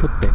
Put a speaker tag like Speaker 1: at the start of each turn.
Speaker 1: 取って。